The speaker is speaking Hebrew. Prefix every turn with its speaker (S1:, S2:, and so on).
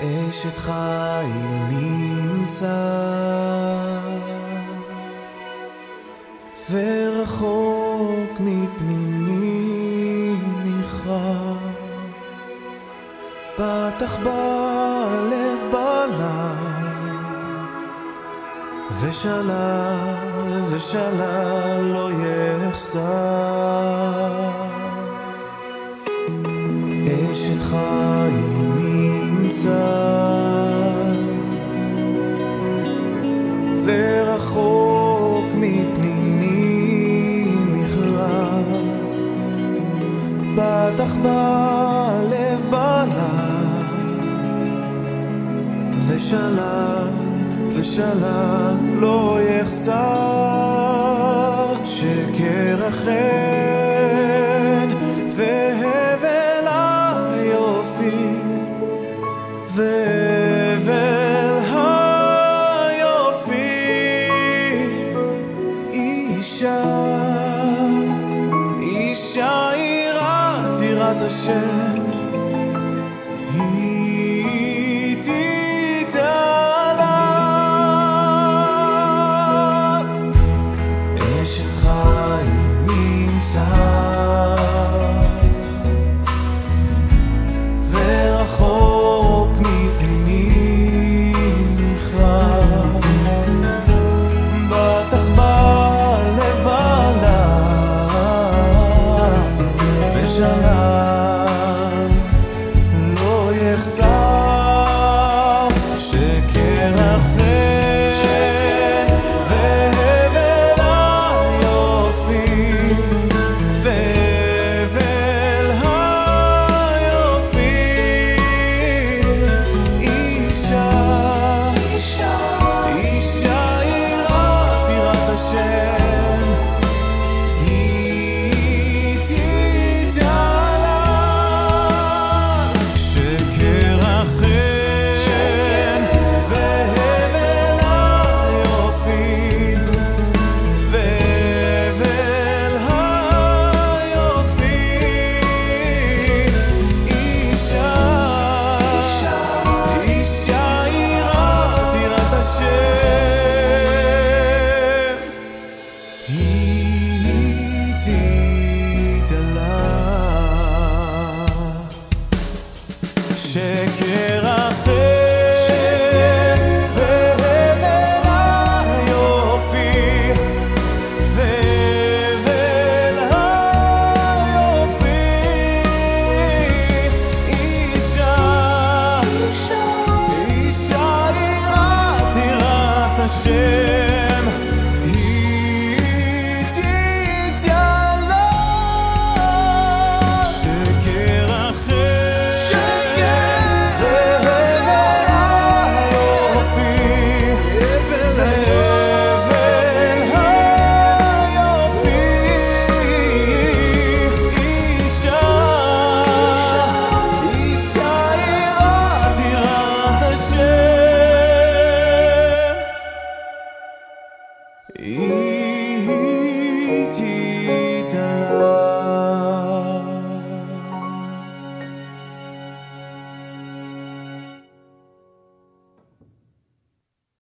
S1: אשת חיל נמצא ורחוק מפנימי מכרע. פתח בלב בלט ושלל ושלל לא יחסר. אשת חיים ושלל ושלל לא יחסר שקר החן והבל היופי והבל היופי אישה אישה יראת יראת השם שקר החן והבל היופי והבל היופי. אישה אישה יראת יראת השם השם היא